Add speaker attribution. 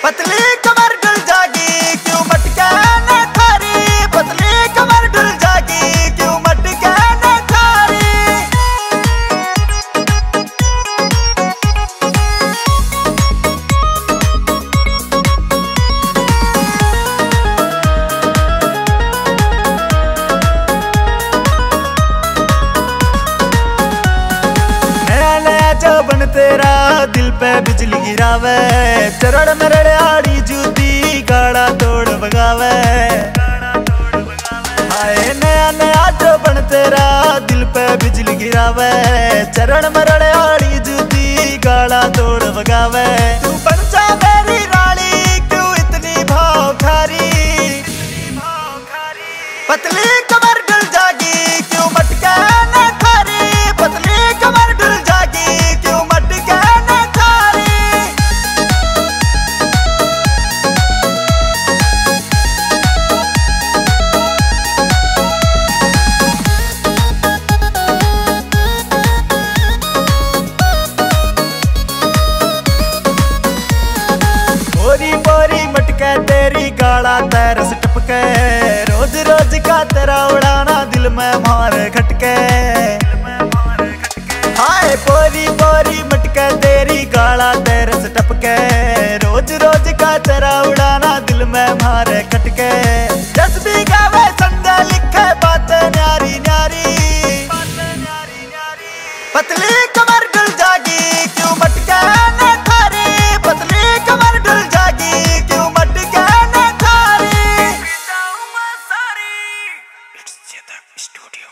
Speaker 1: प्यारी पतली कमर तेरा दिल पे बिजली गिरावे चरण मरड़ आड़ी जूती गाड़ा तोड़ बगावे हाय नया नया जबन तेरा दिल पे बिजली गिरावे चरण मरड़ आड़ी जूती गाड़ा तोड़ बगावे टपके, तेरी काला तरस टपके। रोज रोज का तेरा उड़ाना दिल में मार खटके। हाय, बोरी बोरी मटके, तेरी काला तैरस टपके। रोज रोज का तेरा उड़ाना दिल में मार खटके। जसबी का वे संडे लिखे बातें न्यारी न्यारी। पतली It's Setup Studio.